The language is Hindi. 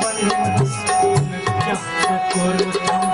बस क्या सकुर